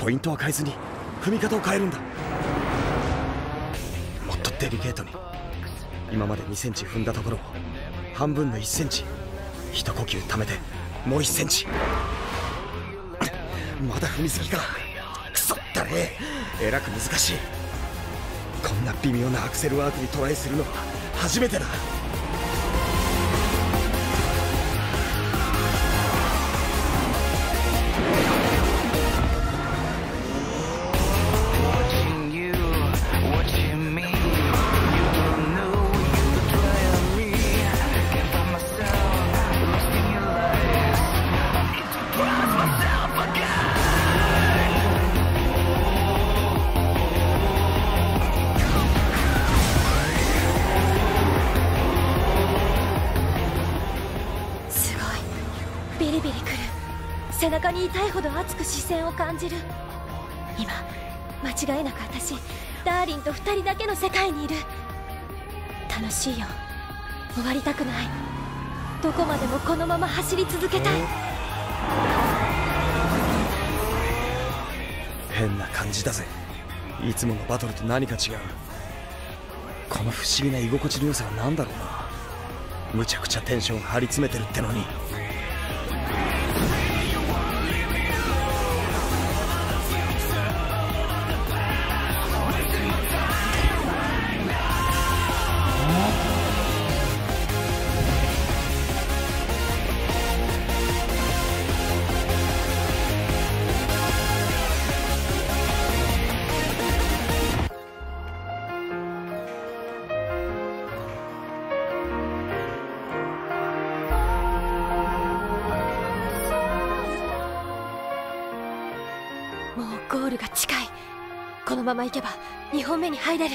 ポイントは変えずに踏み方を変えるんだ。もっとデリケートに今まで2センチ踏んだところを半分の1センチ一呼吸溜めてもう1センチ。まだ踏みすぎか。クソったれえらく難しい。こんな微妙なアクセルワークにトライするのは初めてだ。背中に痛いほど熱く視線を感じる。今間違いなく私ダーリンと二人だけの世界にいる。楽しいよ。終わりたくない。どこまでもこのまま走り続けたい。変な感じだぜ。いつものバトルと何か違う。この不思議な居心地の良さは何だろうな。むちゃくちゃテンション張り詰めてるってのに。ゴールが近い。このまま行けば2本目に入れる。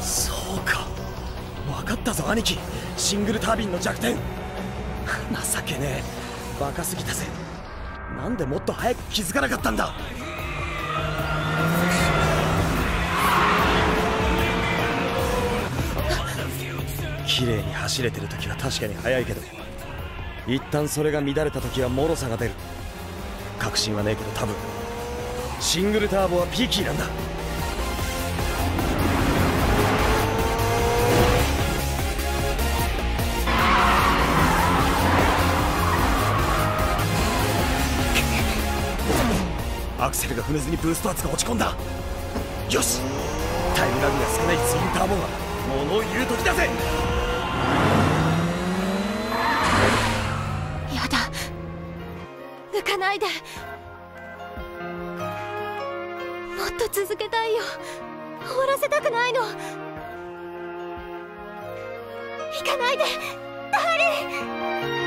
そうか。分かったぞ兄貴。シングルタービンの弱点。情けねえ。バカすぎたぜ。なんでもっと早く気づかなかったんだ。綺麗に走れてる時は確かに速いけど一旦それが乱れた時は脆さが出る。確信はねえけど多分シングルターボはピーキーなんだ。アクセルが踏めずにブースト圧が落ち込んだ。よしタイムラグが少ないツインターボが物を言う時だぜ。かないで。もっと続けたいよ。終わらせたくないの。行かないで。ダーリン